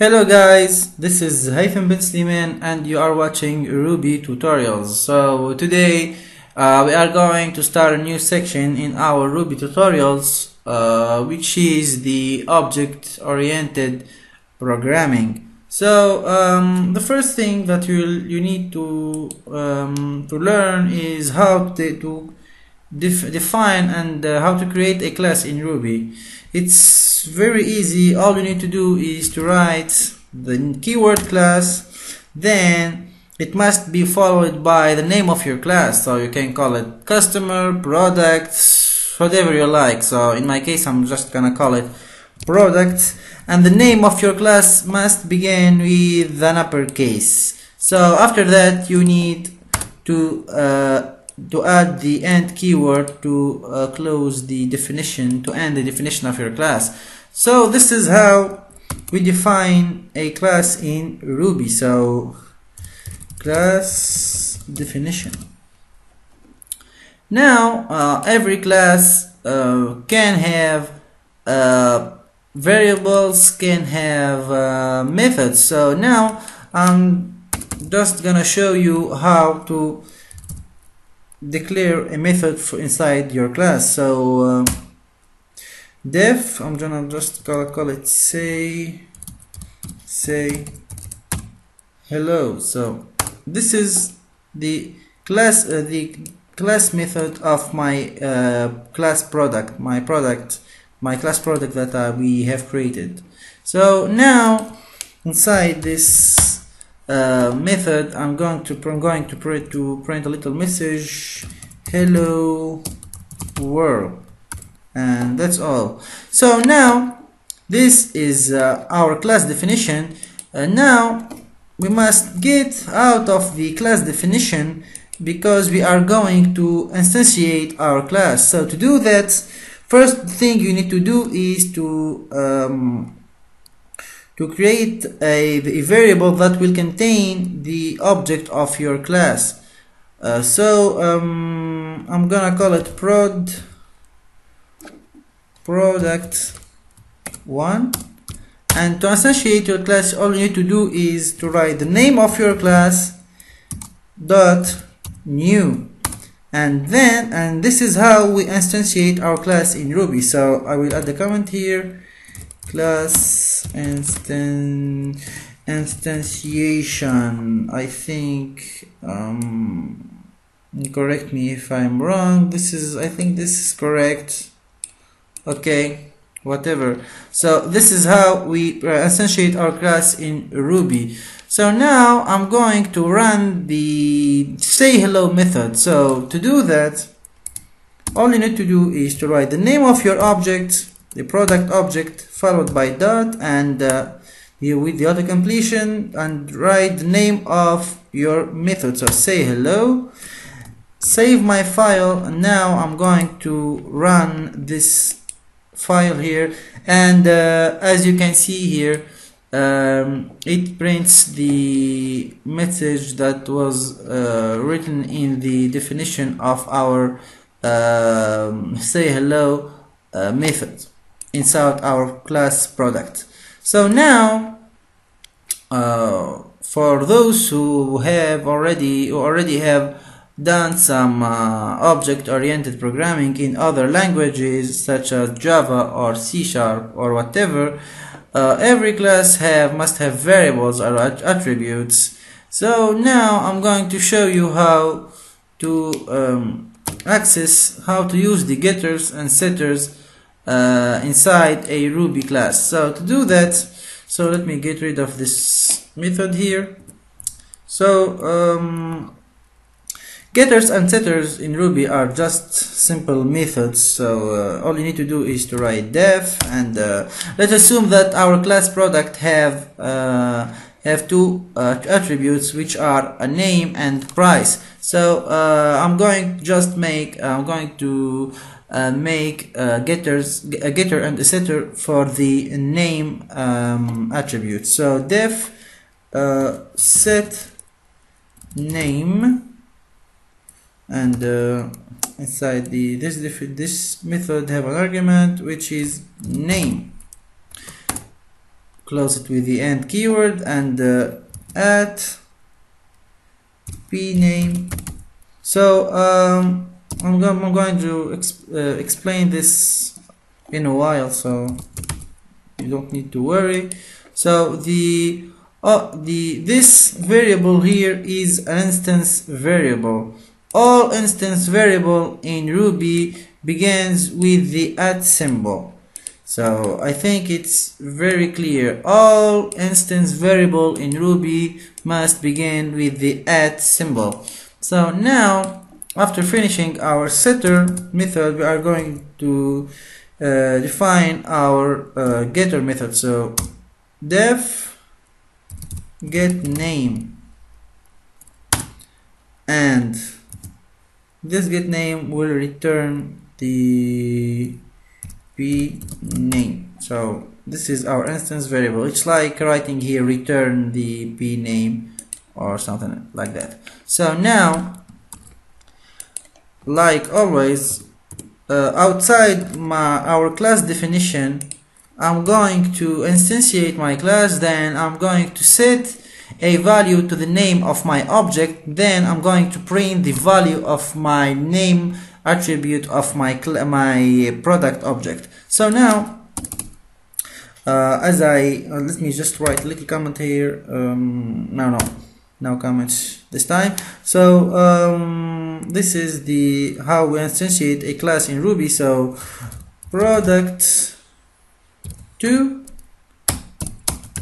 Hello guys, this is Haytham ben Slimane and you are watching Ruby tutorials. So today uh, we are going to start a new section in our Ruby tutorials uh, which is the object oriented programming. So um, the first thing that you you need to um, to learn is how to, to def define and uh, how to create a class in Ruby. It's very easy. All you need to do is to write the keyword class, then it must be followed by the name of your class. So you can call it customer, products, whatever you like. So in my case, I'm just gonna call it product, and the name of your class must begin with an uppercase. So after that, you need to uh, to add the end keyword to uh, close the definition to end the definition of your class. So this is how we define a class in Ruby. So class definition. Now uh, every class uh, can have uh, variables can have uh, methods. So now I'm just gonna show you how to declare a method for inside your class. So uh, def I'm gonna just call, call it say say hello. So this is the class uh, the class method of my uh, class product my product my class product that uh, we have created. So now inside this uh, method. I'm going to I'm going to print to print a little message. Hello world. And that's all. So now this is uh, our class definition. And now we must get out of the class definition because we are going to instantiate our class. So to do that first thing you need to do is to um, to create a, a, variable that will contain the object of your class. Uh, so um, I'm gonna call it prod product one. And to instantiate your class all you need to do is to write the name of your class dot new. And then and this is how we instantiate our class in Ruby. So I will add the comment here class instan instantiation. I think um, correct me if I'm wrong. This is I think this is correct. Okay whatever. So this is how we instantiate our class in Ruby. So now I'm going to run the say hello method. So to do that all you need to do is to write the name of your object the product object followed by dot and uh, you with the auto completion and write the name of your method. So say hello. Save my file. And now I'm going to run this file here. And uh, as you can see here um, it prints the message that was uh, written in the definition of our um, say hello uh, method inside our class product. So now, uh, for those who have already who already have done some uh, object-oriented programming in other languages such as Java or C Sharp or whatever, uh, every class have must have variables or attributes. So now I'm going to show you how to um, access how to use the getters and setters uh, inside a Ruby class. So to do that, so let me get rid of this method here. So um, getters and setters in Ruby are just simple methods. So uh, all you need to do is to write def and uh, let's assume that our class product have uh, have two uh, attributes which are a name and price. So uh, I'm going just make I'm going to uh, make uh, getters a getter and a setter for the name um, attribute. So def uh, set name and uh, inside the this this method have an argument which is name. Close it with the end keyword and uh, at p name. So um, I'm, go I'm, going to exp uh, explain this in a while so you don't need to worry. So the uh, the this variable here is an instance variable. All instance variable in Ruby begins with the at symbol. So I think it's very clear. All instance variable in Ruby must begin with the at symbol. So now after finishing our setter method we are going to uh, define our uh, getter method. So def get name and this get name will return the p name. So this is our instance variable. It's like writing here return the p name or something like that. So now like always uh, outside my our class definition I'm going to instantiate my class then I'm going to set a value to the name of my object then I'm going to print the value of my name attribute of my my product object. So now uh, as I uh, let me just write a little comment here um, no no no comments this time. So um, this is the how we instantiate a class in Ruby. So product 2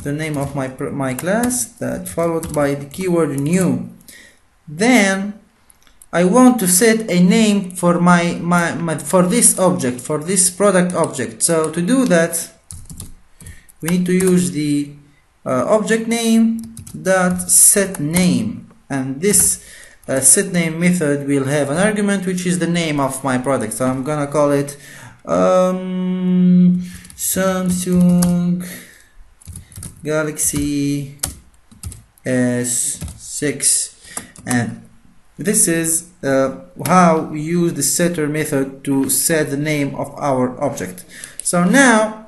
the name of my my class that followed by the keyword new. Then I want to set a name for my, my, my for this object for this product object. So to do that we need to use the uh, object name dot set name. And this uh, set name method will have an argument which is the name of my product so I'm gonna call it um, Samsung Galaxy S6 and this is uh, how we use the setter method to set the name of our object. So now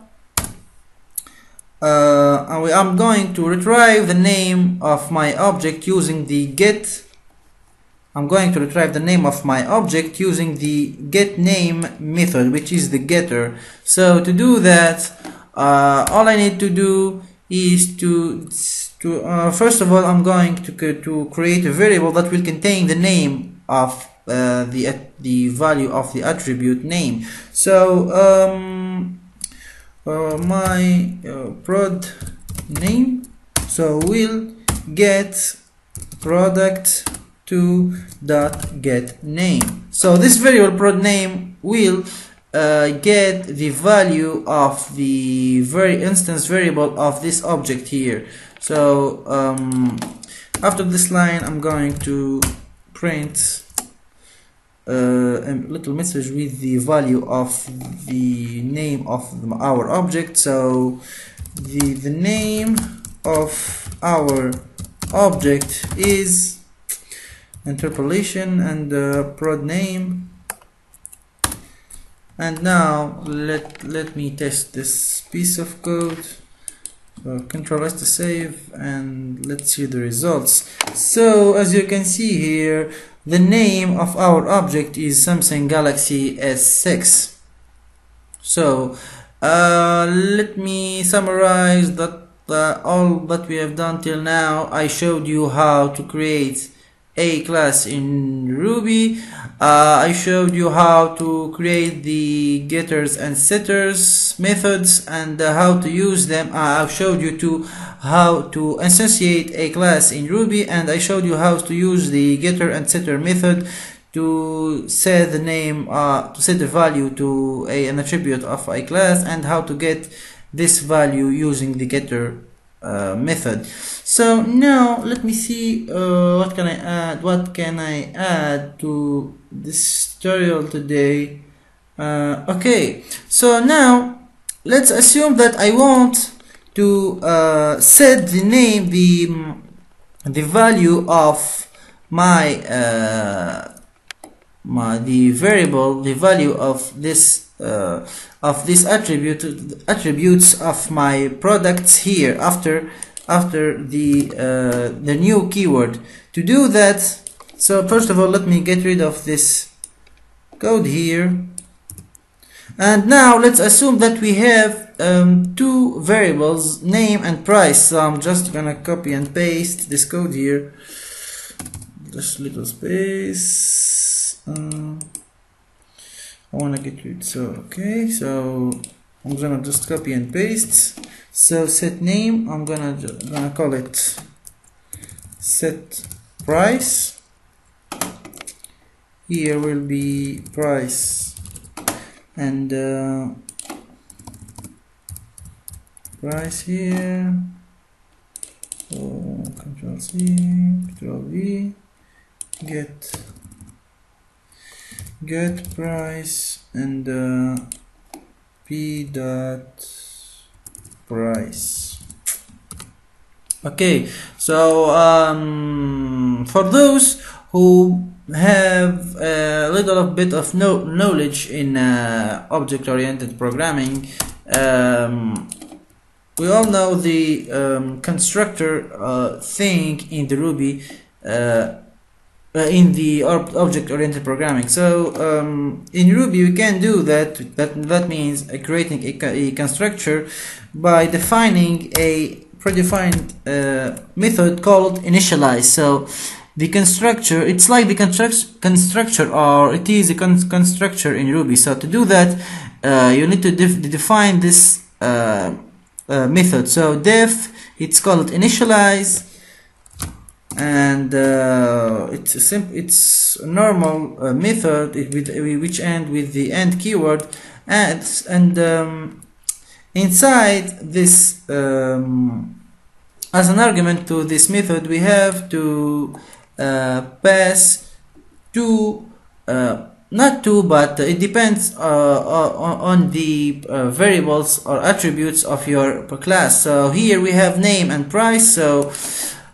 uh, I'm going to retrieve the name of my object using the get I'm going to retrieve the name of my object using the get name method which is the getter. So to do that uh, all I need to do is to to uh, first of all I'm going to to create a variable that will contain the name of uh, the the value of the attribute name. So um, uh, my uh, prod name so we'll get product to dot get name. So this variable prod name will uh, get the value of the very instance variable of this object here. So um, after this line I'm going to print uh, a little message with the value of the name of our object. So the, the name of our object is interpolation and uh, prod name. And now let let me test this piece of code. So control S to save and let's see the results. So as you can see here the name of our object is Samsung Galaxy S6 so uh, let me summarize that uh, all that we have done till now. I showed you how to create a class in Ruby. Uh, I showed you how to create the getters and setters methods and uh, how to use them. Uh, I've showed you to how to instantiate a class in Ruby and I showed you how to use the getter and setter method to set the name, uh, to set the value to a, an attribute of a class and how to get this value using the getter uh, method. So now let me see uh, what can I add? What can I add to this tutorial today? Uh, okay. So now let's assume that I want to uh, set the name the the value of my uh, my the variable the value of this of this attribute attributes of my products here after after the uh, the new keyword. To do that so first of all let me get rid of this code here. And now let's assume that we have um, two variables name and price. So I'm just gonna copy and paste this code here. Just little space. Uh, I want to get rid so okay so I'm gonna just copy and paste. So set name I'm gonna gonna call it set price. Here will be price. And uh, price here. So control C control V. Get get price and uh, p dot price. Okay so um, for those who have a little bit of no knowledge in uh, object-oriented programming um, we all know the um, constructor uh, thing in the Ruby uh, uh, in the object-oriented programming. So um, in Ruby we can do that. That that means uh, creating a, a, constructor by defining a predefined uh, method called initialize. So the constructor it's like the construct constructor or it is a con constructor in Ruby. So to do that uh, you need to def define this uh, uh, method. So def it's called initialize and uh, it's a simple it's a normal uh, method with, which end with the end keyword. And and um, inside this um, as an argument to this method we have to uh, pass two uh, not two but it depends uh, on, the uh, variables or attributes of your class. So here we have name and price. So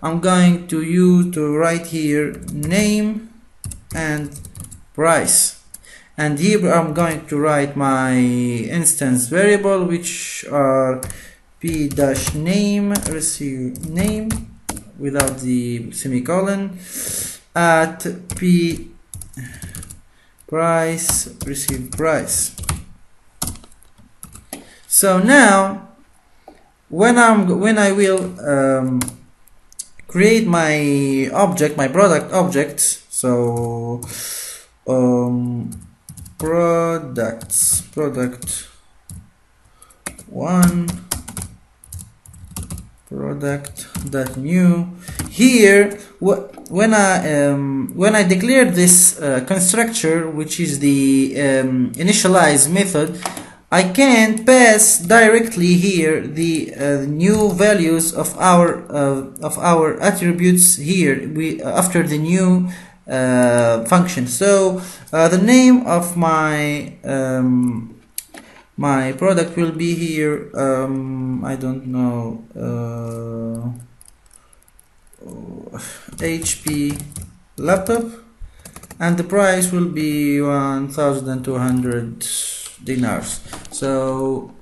I'm going to use to write here name and price. And here I'm going to write my instance variable which are p dash name receive name without the semicolon at p price receive price. So now when I'm when I will um, create my object my product object so um, products product one product that new. Here when I um, when I declare this uh, constructor which is the um, initialize method I can pass directly here the uh, new values of our uh, of our attributes here we uh, after the new uh, function. So uh, the name of my um, my product will be here um, I don't know HP laptop and the price will be 1200 dinars. So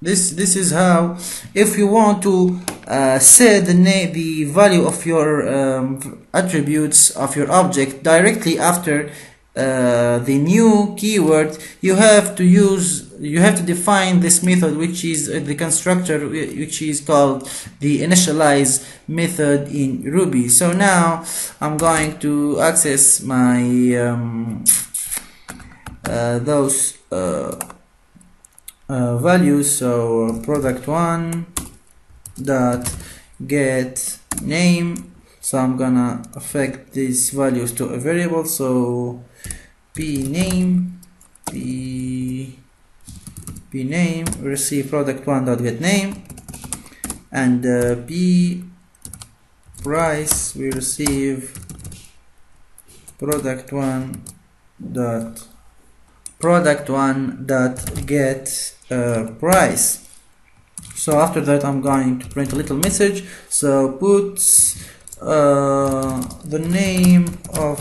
this this is how if you want to uh, set the name the value of your um, attributes of your object directly after uh, the new keyword you have to use you have to define this method which is uh, the constructor which is called the initialize method in Ruby. So now I'm going to access my um, those uh, uh, values. So product one dot get name. So I'm gonna affect these values to a variable. So p name p p name receive product one dot get name. And uh, p price we receive product one dot product one dot get uh, price. So after that I'm going to print a little message. So put uh, the name of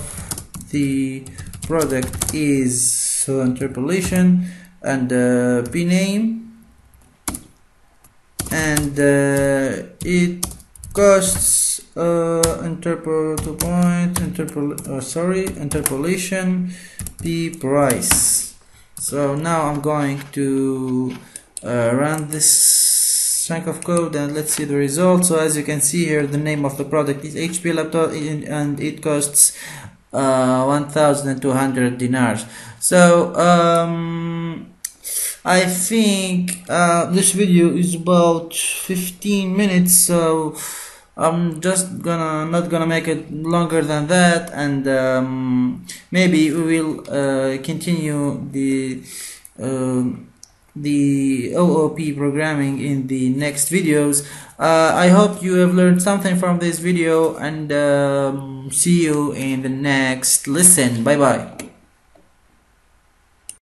the product is so interpolation and uh, p name. And uh, it costs uh, interpol two point interpol uh, sorry interpolation p price so now I'm going to uh, run this chunk of code and let's see the result so as you can see here the name of the product is HP laptop and it costs uh, 1200 dinars. So um, I think uh, this video is about 15 minutes so I'm just gonna not gonna make it longer than that and um, maybe we will uh, continue the um, the OOP programming in the next videos. Uh, I hope you have learned something from this video and um, see you in the next lesson. Bye bye.